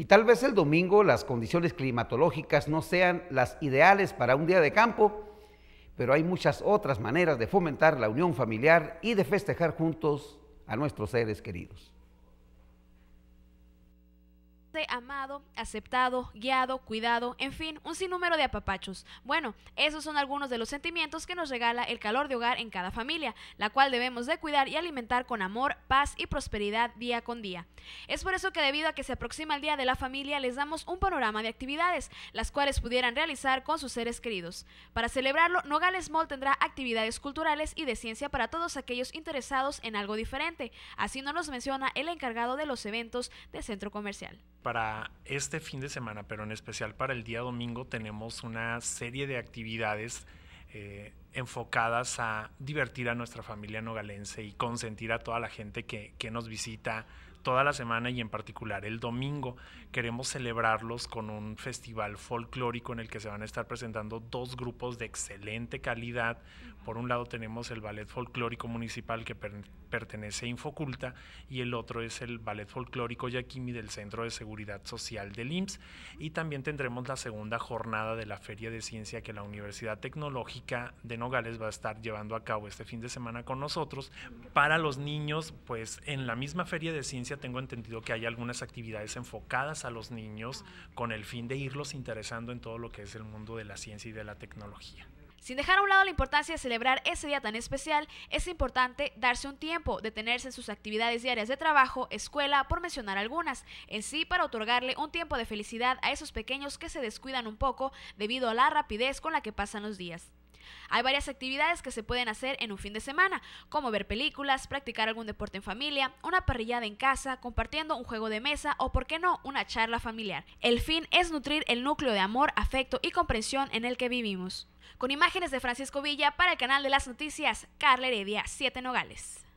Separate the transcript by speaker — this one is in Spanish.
Speaker 1: Y tal vez el domingo las condiciones climatológicas no sean las ideales para un día de campo, pero hay muchas otras maneras de fomentar la unión familiar y de festejar juntos a nuestros seres queridos
Speaker 2: amado, aceptado, guiado, cuidado, en fin, un sinnúmero de apapachos. Bueno, esos son algunos de los sentimientos que nos regala el calor de hogar en cada familia, la cual debemos de cuidar y alimentar con amor, paz y prosperidad día con día. Es por eso que debido a que se aproxima el Día de la Familia, les damos un panorama de actividades, las cuales pudieran realizar con sus seres queridos. Para celebrarlo, Nogales Mall tendrá actividades culturales y de ciencia para todos aquellos interesados en algo diferente, así nos lo menciona el encargado de los eventos del centro comercial
Speaker 3: para este fin de semana, pero en especial para el día domingo, tenemos una serie de actividades eh, enfocadas a divertir a nuestra familia nogalense y consentir a toda la gente que, que nos visita toda la semana y en particular el domingo queremos celebrarlos con un festival folclórico en el que se van a estar presentando dos grupos de excelente calidad. Por un lado tenemos el Ballet Folclórico Municipal que pertenece a Infoculta y el otro es el Ballet Folclórico Yaquimi del Centro de Seguridad Social del IMSS. Y también tendremos la segunda jornada de la Feria de Ciencia que la Universidad Tecnológica de Nogales va a estar llevando a cabo este fin de semana con nosotros. Para los niños, pues en la misma Feria de Ciencia tengo entendido que hay algunas actividades enfocadas a los niños con el fin de irlos interesando en todo lo que es el mundo de la ciencia y de la tecnología.
Speaker 2: Sin dejar a un lado la importancia de celebrar ese día tan especial, es importante darse un tiempo, detenerse en sus actividades diarias de trabajo, escuela, por mencionar algunas, en sí para otorgarle un tiempo de felicidad a esos pequeños que se descuidan un poco debido a la rapidez con la que pasan los días. Hay varias actividades que se pueden hacer en un fin de semana, como ver películas, practicar algún deporte en familia, una parrillada en casa, compartiendo un juego de mesa o, por qué no, una charla familiar. El fin es nutrir el núcleo de amor, afecto y comprensión en el que vivimos. Con imágenes de Francisco Villa para el canal de las noticias, Carla Heredia, Siete Nogales.